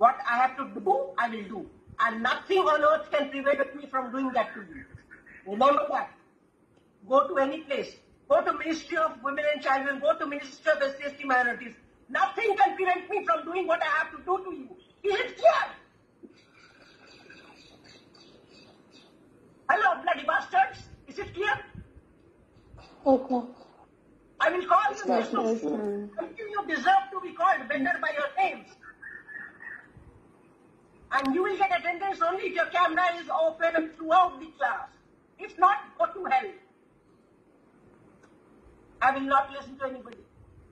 What I have to do, I will do. And nothing on earth can prevent me from doing that to you. Remember that. Go to any place. Go to Ministry of Women and Children. Go to Ministry of SCST Minorities. Nothing can prevent me from doing what I have to do to you. Is it clear? Hello, bloody bastards. Is it clear? Okay. I will call you names. Until you deserve to be called better by. And you will get attendance only if your camera is open throughout the class. If not, go to hell. I will not listen to anybody.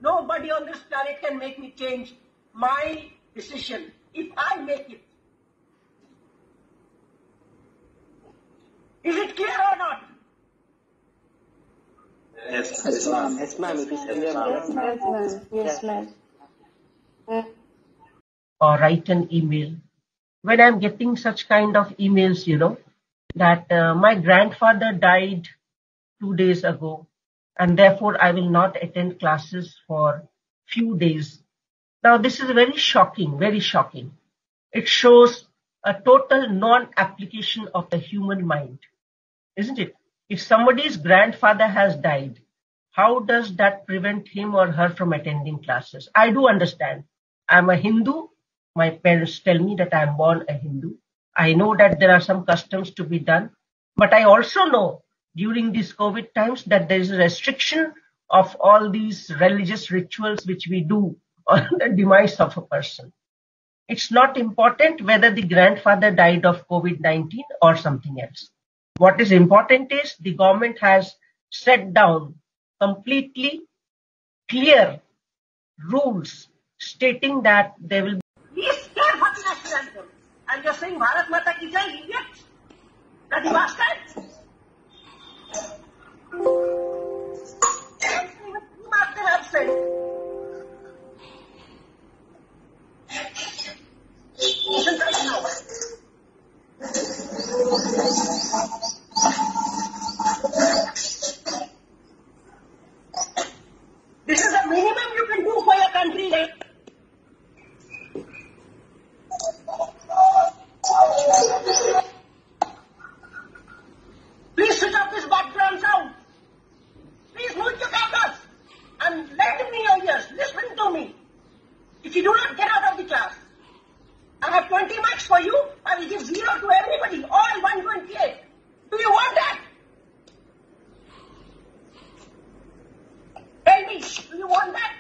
Nobody on this planet can make me change my decision if I make it. Is it clear or not? Yes, yes, ma'am. Yes, ma'am. It is clear, ma'am. Yes, ma'am. Yes, ma'am. Or write an email. When I'm getting such kind of emails, you know, that uh, my grandfather died two days ago and therefore I will not attend classes for few days. Now this is very shocking, very shocking. It shows a total non-application of the human mind, isn't it? If somebody's grandfather has died, how does that prevent him or her from attending classes? I do understand. I'm a Hindu. My parents tell me that I'm born a Hindu. I know that there are some customs to be done, but I also know during these COVID times that there is a restriction of all these religious rituals which we do on the demise of a person. It's not important whether the grandfather died of COVID-19 or something else. What is important is the government has set down completely clear rules stating that there will be. Please care for the national anthem. And you're saying Bharat Mata ki jai, idiot? Bloody bastard! Master If you do not, get out of the class. I have 20 marks for you. I will give zero to everybody. All 128. Do you want that? Tell me, do you want that?